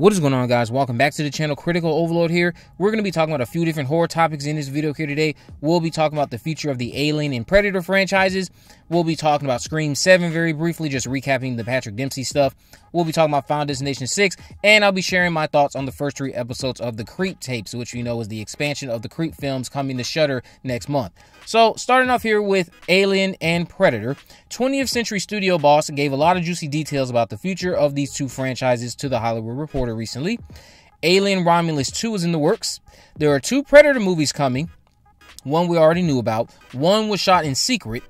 What is going on guys? Welcome back to the channel. Critical Overlord here. We're going to be talking about a few different horror topics in this video here today. We'll be talking about the future of the Alien and Predator franchises. We'll be talking about Scream 7 very briefly, just recapping the Patrick Dempsey stuff. We'll be talking about Final Destination 6, and I'll be sharing my thoughts on the first three episodes of the Creep tapes, which we know is the expansion of the Creep films coming to Shudder next month. So, starting off here with Alien and Predator, 20th Century Studio boss gave a lot of juicy details about the future of these two franchises to the Hollywood Reporter recently. Alien Romulus 2 is in the works. There are two Predator movies coming. One we already knew about. One was shot in secret,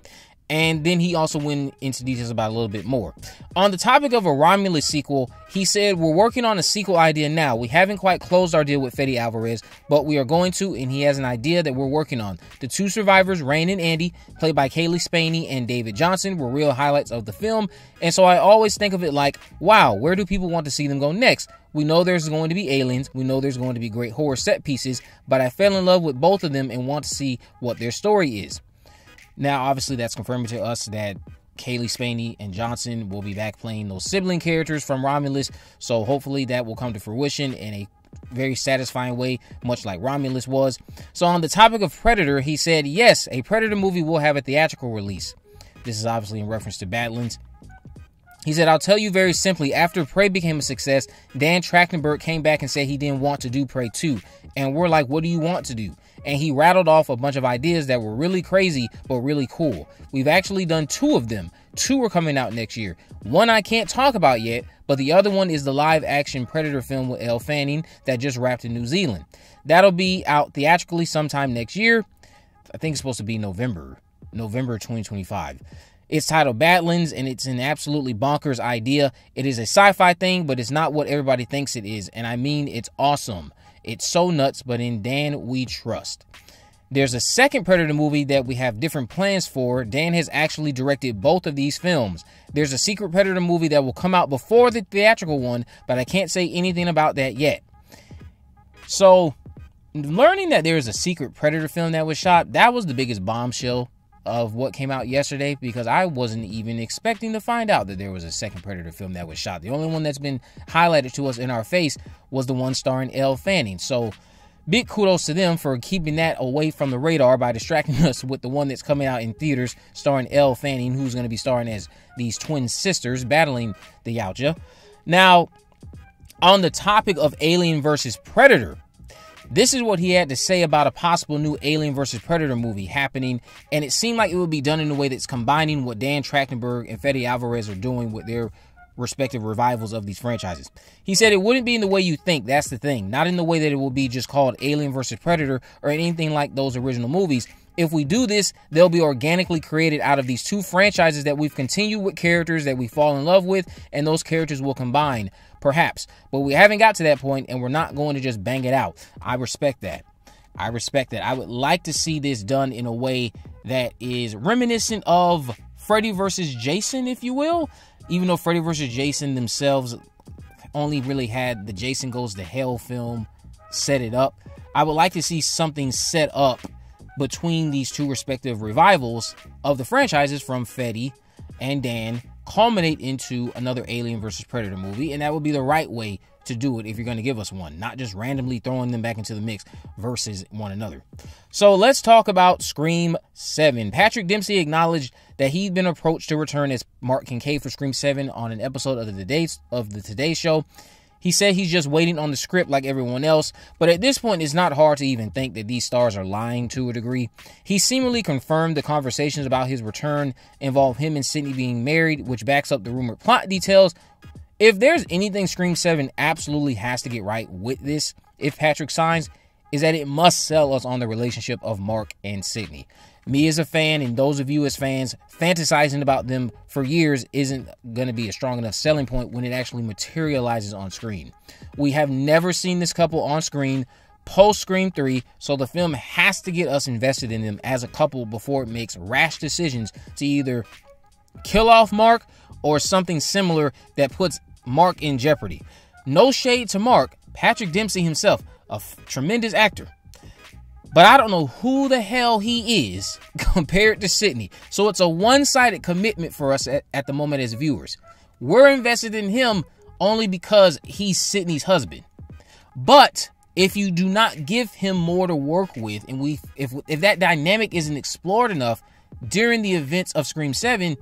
and then he also went into details about a little bit more. On the topic of a Romulus sequel, he said, We're working on a sequel idea now. We haven't quite closed our deal with Fede Alvarez, but we are going to, and he has an idea that we're working on. The two survivors, Rain and Andy, played by Cailee Spaeny and David Jonsson, were real highlights of the film. And so I always think of it like, wow, where do people want to see them go next? We know there's going to be aliens. We know there's going to be great horror set pieces, but I fell in love with both of them and want to see what their story is. Now, obviously, that's confirming to us that Cailee Spaeny and Jonsson will be back playing those sibling characters from Romulus. So hopefully that will come to fruition in a very satisfying way, much like Romulus was. So on the topic of Predator, he said, yes, a Predator movie will have a theatrical release. This is obviously in reference to Badlands. He said, I'll tell you very simply, after Prey became a success, Dan Trachtenberg came back and said he didn't want to do Prey 2. And we're like, what do you want to do? And he rattled off a bunch of ideas that were really crazy, but really cool. We've actually done two of them. Two are coming out next year. One I can't talk about yet, but the other one is the live action Predator film with Elle Fanning that just wrapped in New Zealand. That'll be out theatrically sometime next year. I think it's supposed to be November, November 2025. It's titled Badlands, and it's an absolutely bonkers idea. It is a sci fi thing, but it's not what everybody thinks it is. And I mean, it's awesome. It's so nuts, but in Dan, we trust. There's a second Predator movie that we have different plans for. Dan has actually directed both of these films. There's a secret Predator movie that will come out before the theatrical one, but I can't say anything about that yet. So, learning that there is a secret Predator film that was shot, that was the biggest bombshell of what came out yesterday because I wasn't even expecting to find out that there was a second Predator film that was shot. The only one that's been highlighted to us in our face was the one starring Elle Fanning. So, big kudos to them for keeping that away from the radar by distracting us with the one that's coming out in theaters starring Elle Fanning, who's going to be starring as these twin sisters battling the Yautja. Now, on the topic of Alien versus Predator, this is what he had to say about a possible new Alien vs. Predator movie happening, and it seemed like it would be done in a way that's combining what Dan Trachtenberg and Fede Alvarez are doing with their respective revivals of these franchises. He said it wouldn't be in the way you think, that's the thing, not in the way that it will be just called Alien versus Predator or anything like those original movies. If we do this, they'll be organically created out of these two franchises that we've continued with characters that we fall in love with, and those characters will combine. Perhaps. But we haven't got to that point and we're not going to just bang it out. I respect that. I respect that. I would like to see this done in a way that is reminiscent of Freddy versus Jason, if you will. Even though Freddy versus Jason themselves only really had the Jason Goes to Hell film set it up. I would like to see something set up between these two respective revivals of the franchises from Fede and Dan culminate into another Alien versus Predator movie, and that would be the right way to do it if you're going to give us one, not just randomly throwing them back into the mix versus one another. So let's talk about Scream 7. Patrick Dempsey acknowledged that he'd been approached to return as Mark Kincaid for Scream 7 on an episode of the Today of the Today Show. He said he's just waiting on the script like everyone else, but at this point, it's not hard to even think that these stars are lying to a degree. He seemingly confirmed the conversations about his return involve him and Sidney being married, which backs up the rumored plot details. If there's anything Scream 7 absolutely has to get right with this, if Patrick signs, is that it must sell us on the relationship of Mark and Sidney me as a fan and those of you as fans fantasizing about them for years isn't going to be a strong enough selling point when it actually materializes on screen. We have never seen this couple on screen post Scream 3, so the film has to get us invested in them as a couple before it makes rash decisions to either kill off Mark or something similar that puts Mark in jeopardy. No shade to Mark, Patrick Dempsey himself, a tremendous actor. But I don't know who the hell he is compared to Sidney. So it's a one sided commitment for us at, at, the moment as viewers. We're invested in him only because he's Sidney's husband. But if you do not give him more to work with, and we if if that dynamic isn't explored enough during the events of Scream 7,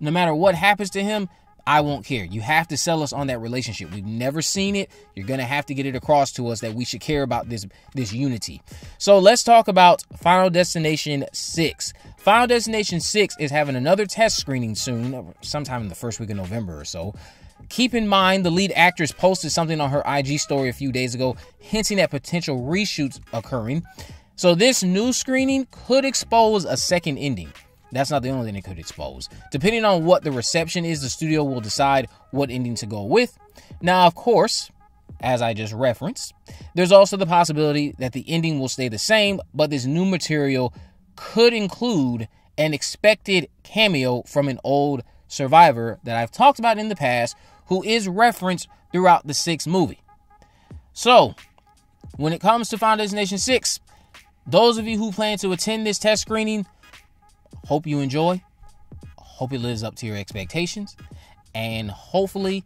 no matter what happens to him, I won't care. You have to sell us on that relationship. We've never seen it. You're gonna have to get it across to us that we should care about this this unity. So let's talk about Final Destination 6. Final Destination 6 is having another test screening soon, sometime in the first week of November or so. Keep in mind, the lead actress posted something on her IG story a few days ago, hinting at potential reshoots occurring. So, this new screening could expose a second ending. That's not the only thing it could expose. Depending on what the reception is, the studio will decide what ending to go with. Now, of course, as I just referenced, there's also the possibility that the ending will stay the same, but this new material could include an expected cameo from an old survivor that I've talked about in the past who is referenced throughout the sixth movie. So, when it comes to Final Destination 6, those of you who plan to attend this test screening, hope you enjoy. Hope it lives up to your expectations. And hopefully,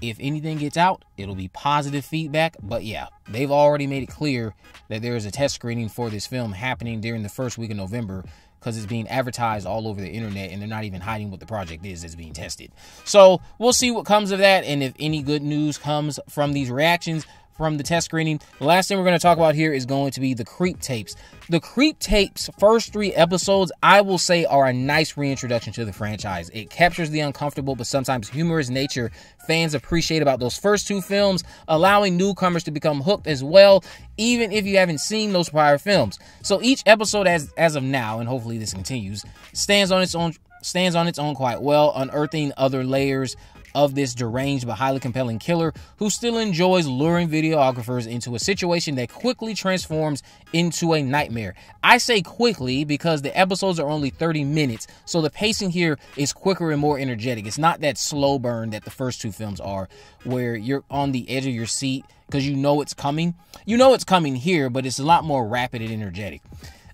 if anything gets out, it'll be positive feedback. But yeah, they've already made it clear that there is a test screening for this film happening during the first week of November because it's being advertised all over the internet and they're not even hiding what the project is that's being tested. So we'll see what comes of that and if any good news comes from these reactions from the test screening. The last thing we're going to talk about here is going to be the Creep Tapes. The Creep Tapes first three episodes, I will say, are a nice reintroduction to the franchise. It captures the uncomfortable but sometimes humorous nature fans appreciate about those first two films, allowing newcomers to become hooked as well, even if you haven't seen those prior films. So each episode, as as of now, and hopefully this continues, stands on its own stands on its own quite well, unearthing other layers of this deranged but highly compelling killer who still enjoys luring videographers into a situation that quickly transforms into a nightmare. I say quickly because the episodes are only 30 minutes, so the pacing here is quicker and more energetic. It's not that slow burn that the first two films are, where you're on the edge of your seat because you know it's coming. You know it's coming here, but it's a lot more rapid and energetic.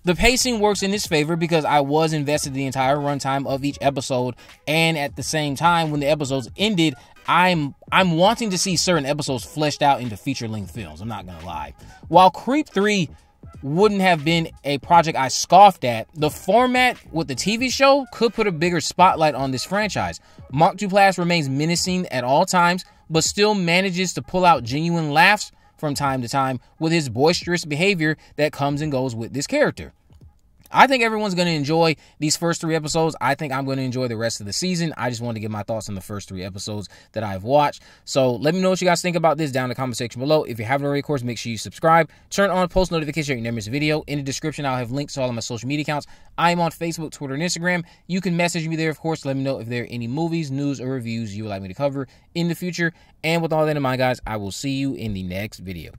The pacing works in his favor because I was invested the entire runtime of each episode, and at the same time, when the episodes ended, I'm I'm wanting to see certain episodes fleshed out into feature length films. I'm not gonna lie. While Creep 3 wouldn't have been a project I scoffed at, the format with the TV show could put a bigger spotlight on this franchise. Mark Duplass remains menacing at all times, but still manages to pull out genuine laughs from time to time with his boisterous behavior that comes and goes with this character. I think everyone's going to enjoy these first three episodes. I think I'm going to enjoy the rest of the season. I just wanted to give my thoughts on the first three episodes that I've watched. So let me know what you guys think about this down in the comment section below. If you haven't already, of course, make sure you subscribe. Turn on post notifications so you never miss a video. In the description, I'll have links to all of my social media accounts. I am on Facebook, Twitter, and Instagram. You can message me there, of course. Let me know if there are any movies, news, or reviews you would like me to cover in the future. And with all that in mind, guys, I will see you in the next video.